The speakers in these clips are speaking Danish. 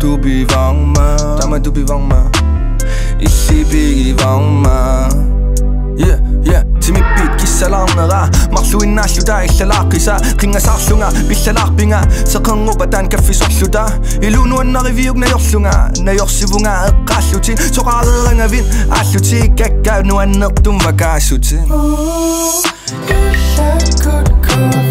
du bi vang ma Dama du bi vang ma Ici bi vang ma Yeah, yeah Timmy beat kisalamera مغسو الناس يدا السلاقي سا قينا سارسونا بالسلاق بينا سقن غبتان كفي سرسودا يلون وانا غيفيوغنا يرسونا نا يرسفونا اقاسوتي سقال رنا فين اسوتي كاكا نوانا قدوم بكاسوتي Ooh, you should good call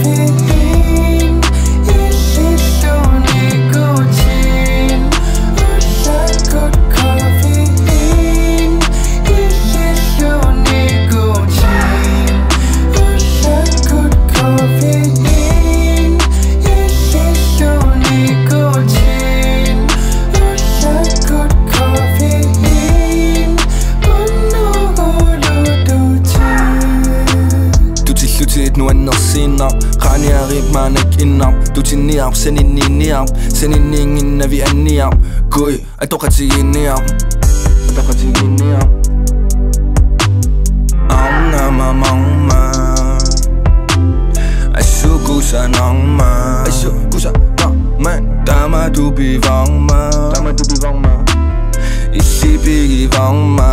man ik inam Du ti ni am sen in ni ni am Sen in ni vi an ni am Gui, ai toka ti in ni am Toka ti in ni na ma mong ma. Ai su gu sa nong ma. Ai su gu sa nong ma. Ta ma tu bi vong ma. Ta ma tu bi vong ma. Isi bi gi vong ma.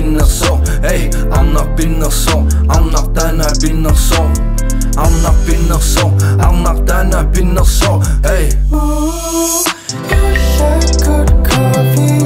bin der song Hey, I'm not bin song I'm not deiner song I'm not bin song I'm not deiner bin der song Hey You should good coffee.